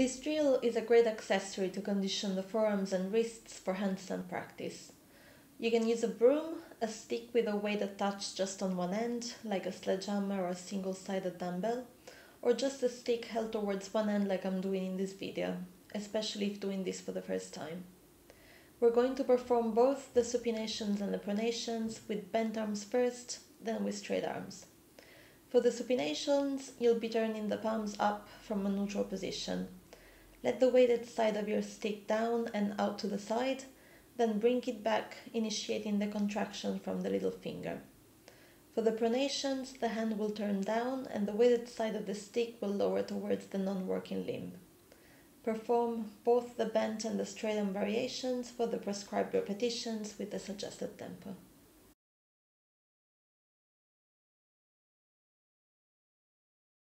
This drill is a great accessory to condition the forearms and wrists for handstand practice. You can use a broom, a stick with a weight attached just on one end, like a sledgehammer or a single-sided dumbbell, or just a stick held towards one end like I'm doing in this video, especially if doing this for the first time. We're going to perform both the supinations and the pronations with bent arms first, then with straight arms. For the supinations, you'll be turning the palms up from a neutral position. Let the weighted side of your stick down and out to the side, then bring it back, initiating the contraction from the little finger. For the pronations, the hand will turn down and the weighted side of the stick will lower towards the non-working limb. Perform both the bent and the straight arm variations for the prescribed repetitions with the suggested tempo.